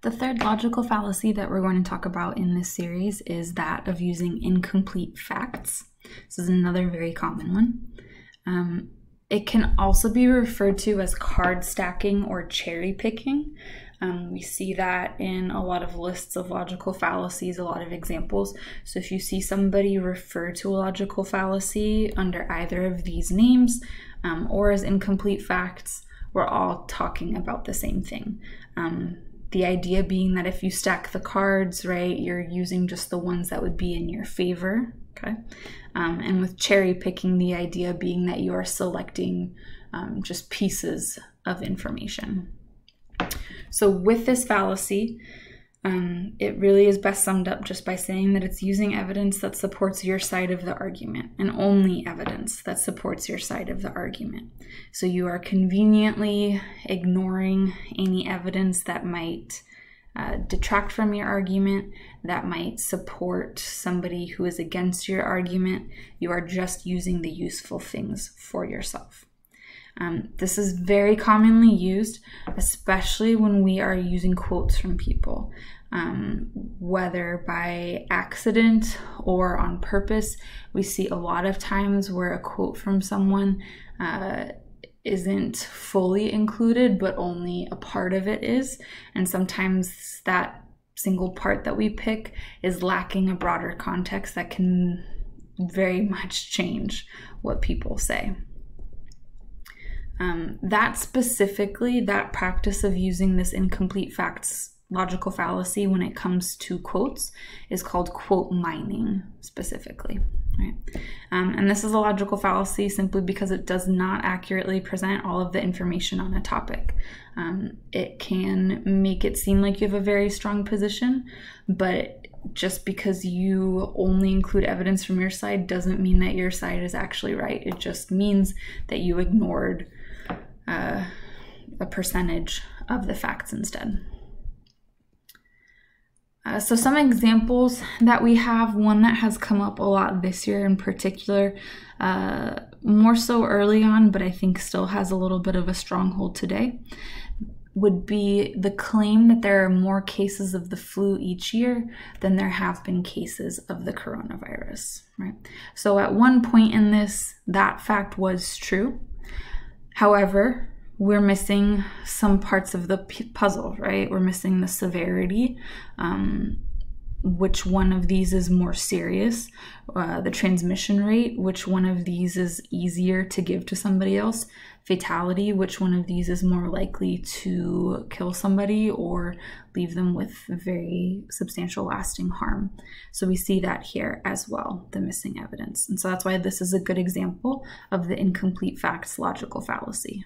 The third logical fallacy that we're going to talk about in this series is that of using incomplete facts. This is another very common one. Um, it can also be referred to as card stacking or cherry picking. Um, we see that in a lot of lists of logical fallacies, a lot of examples. So if you see somebody refer to a logical fallacy under either of these names um, or as incomplete facts, we're all talking about the same thing. Um, the idea being that if you stack the cards, right, you're using just the ones that would be in your favor, okay? Um, and with cherry picking, the idea being that you are selecting um, just pieces of information. So, with this fallacy, um, it really is best summed up just by saying that it's using evidence that supports your side of the argument and only evidence that supports your side of the argument. So you are conveniently ignoring any evidence that might uh, detract from your argument, that might support somebody who is against your argument. You are just using the useful things for yourself. Um, this is very commonly used, especially when we are using quotes from people, um, whether by accident or on purpose. We see a lot of times where a quote from someone uh, isn't fully included, but only a part of it is. And sometimes that single part that we pick is lacking a broader context that can very much change what people say. Um, that specifically, that practice of using this incomplete facts logical fallacy when it comes to quotes is called quote mining specifically. Right? Um, and this is a logical fallacy simply because it does not accurately present all of the information on a topic. Um, it can make it seem like you have a very strong position, but just because you only include evidence from your side doesn't mean that your side is actually right. It just means that you ignored uh, a percentage of the facts instead. Uh, so some examples that we have, one that has come up a lot this year in particular, uh, more so early on, but I think still has a little bit of a stronghold today, would be the claim that there are more cases of the flu each year than there have been cases of the coronavirus, right? So at one point in this, that fact was true. However, we're missing some parts of the puzzle, right? We're missing the severity. Um, which one of these is more serious, uh, the transmission rate, which one of these is easier to give to somebody else, fatality, which one of these is more likely to kill somebody or leave them with very substantial lasting harm. So we see that here as well, the missing evidence. And so that's why this is a good example of the incomplete facts logical fallacy.